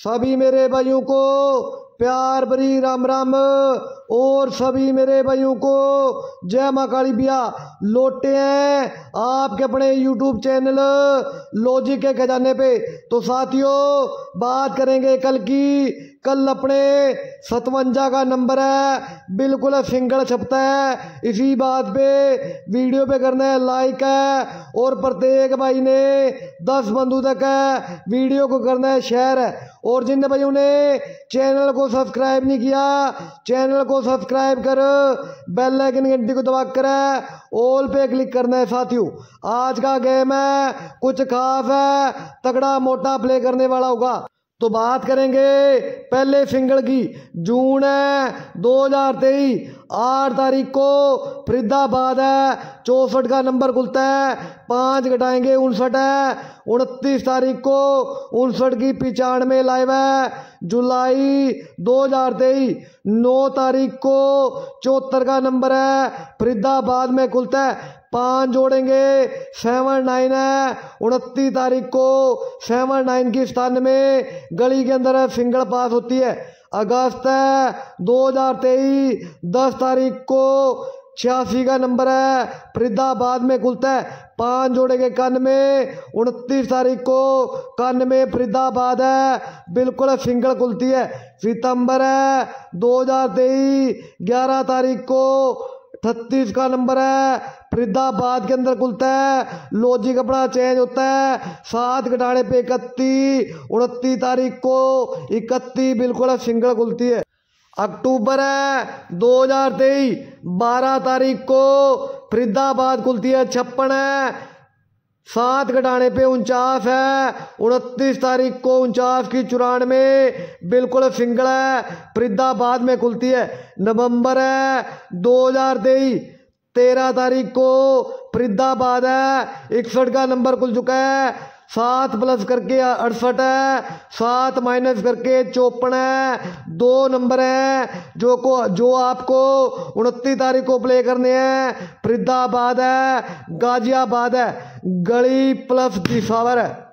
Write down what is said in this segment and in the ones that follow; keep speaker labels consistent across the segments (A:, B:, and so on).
A: सभी मेरे भाइयों को प्यार भरी राम राम। और सभी मेरे भाइयों को जय माँ काली बिया लौटे हैं आपके अपने यूट्यूब चैनल लॉजिक के खजाने पे। तो साथियों, बात करेंगे कल की। कल अपने सतवंजा का नंबर है। बिल्कुल सिंगल छपता है। इसी बात पे वीडियो पे करना है लाइक है। और प्रत्येक भाई ने दस बंधु तक है वीडियो को करना है शेयर है। और जिन भाइयों ने चैनल को सब्सक्राइब नहीं किया चैनल को सब्सक्राइब कर, बेल आइकन घंटी को दबा कर, ऑल पे क्लिक करना है साथियों। आज का गेम है, कुछ खास है, तगड़ा मोटा प्ले करने वाला होगा। तो बात करेंगे पहले सिंगल की। जून है, दो हज़ार तेईस, आठ तारीख को फरीदाबाद है, चौसठ का नंबर खुलता है, पाँच घटाएँगे उनसठ है, उनतीस तारीख को उनसठ की पिचानवे लाइव है, जुलाई दो हज़ार तेईस, नौ तारीख को चौहत्तर का नंबर है, फरीदाबाद में खुलता है। पाँच जोड़ेंगे। सेवन नाइन है, उनतीस तारीख को सेवन नाइन की स्थान में गली के अंदर सिंगल पास होती है। अगस्त है, दो हज़ार तेईस, दस तारीख को छियासी का नंबर है फरीदाबाद में खुलता है। पाँच जोड़े के कन में, उनतीस तारीख को कन में फरीदाबाद है, बिल्कुल सिंगल खुलती है। सितंबर है, दो हज़ार तेईस, ग्यारह तारीख को छत्तीस का नंबर है। फरीदाबाद के अंदर खुलता है। लॉजिक अपना चेंज होता है। सात घटाने पे इकतीस उनतीस तारीख को इकतीस बिल्कुल सिंगल खुलती है। अक्टूबर है, दो हज़ार तेईस, बारह तारीख को फरीदाबाद खुलती है। छप्पन है सात घटाने पे उनचास है। उनतीस तारीख को उनचास की चौरानवे। बिल्कुल सिंगल है। फरीदाबाद में खुलती है। नवंबर है। दो हज़ार तेईस। तेरह तारीख को फरीदाबाद है। इकसठ का नंबर खुल चुका है। सात प्लस करके अड़सठ है, सात माइनस करके चौपन है, दो नंबर है, जो को, जो आपको उनतीस तारीख को प्ले करने हैं, फरीदाबाद है, गाजियाबाद है, गली प्लस दिशावर है।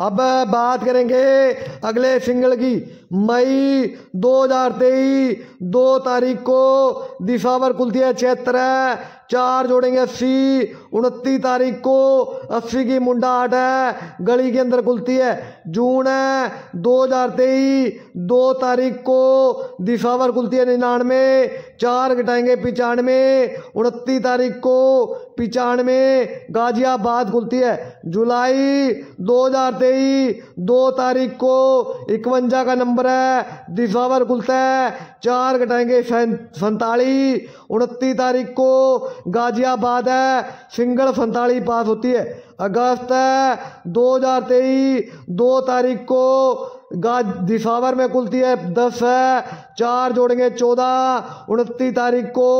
A: अब बात करेंगे अगले सिंगल की। मई 2023 दो तारीख को दिशावर कुलती है छिहत्तर है। चार जोड़ेंगे अस्सी, उनतीस तारीख को अस्सी की मुंडा आठ है। गली के अंदर खुलती है, जून है, दो हज़ार तेईस, दो तारीख को दिशावर खुलती है निन्यानवे, चार घटाएँगे पिचानवे, उनतीस तारीख को पिचानवे, गाजियाबाद खुलती है। जुलाई दो हज़ार तेईस, दो तारीख को इकवंजा का नंबर है। दिशावर खुलता है। चार घटाएँगे सैतालीस उनतीस तारीख को गाजियाबाद है। सिंगल सैतालीस पास होती है। अगस्त है। दो हज़ार तेईस, दो तारीख को गाज दिसावर में खुलती है। दस है। चार जोड़ेंगे चौदह। उनतीस तारीख को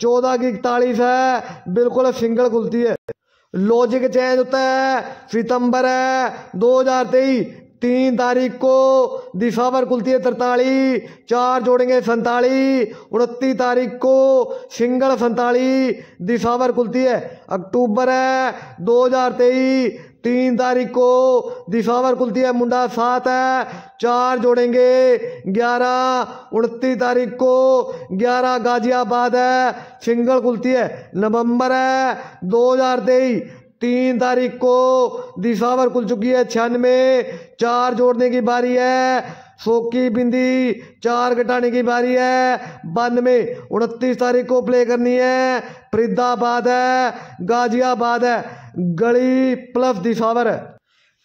A: चौदह की इकतालीस है। बिल्कुल सिंगल खुलती है। लॉजिक चेंज होता है। सितंबर है। दो हज़ार तेईस तीन तारीख को दिशावर खुलती है तरतालीस चार जोड़ेंगे सैतालीस उनतीस तारीख को सिंगल सैतालीस दिशावर खुलती है। अक्टूबर है, दो हज़ार तेईस, तीन तारीख को दिशावर खुलती है, मुंडा सात है, चार जोड़ेंगे ग्यारह, उनतीस तारीख को ग्यारह गाजियाबाद है, सिंगल खुलती है। नवंबर है, दो हज़ार तेईस तीन तारीख को दिशावर खुल चुकी है, छियानवे। चार जोड़ने की बारी है सो की बिंदी चार घटाने की बारी है, बानवे। उनतीस तारीख को प्ले करनी है, फरीदाबाद है, गाजियाबाद है, गली प्लस दिशावर।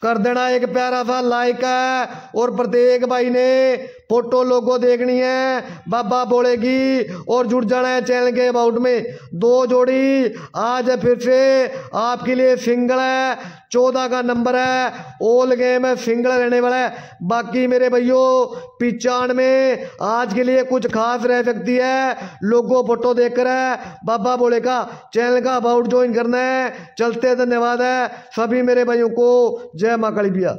A: कर देना एक प्यारा सा लाइक है, और प्रत्येक भाई ने फ़ोटो लोगो देखनी है। बाबा बोलेगी, और जुड़ जाना है चैनल के अबाउट में। दो जोड़ी, आज फिर से। आपके लिए सिंगल है, चौदह का नंबर है। ओल गेम है, सिंगल रहने वाला है। बाकी मेरे भाइयों पिचान में आज के लिए कुछ खास रह सकती है। लोगो फ़ोटो देख कर है। बाबा बोलेगा, चैनल का अबाउट ज्वाइन करना है। चलते धन्यवाद है। सभी मेरे भाइयों को जय माँ काली बिया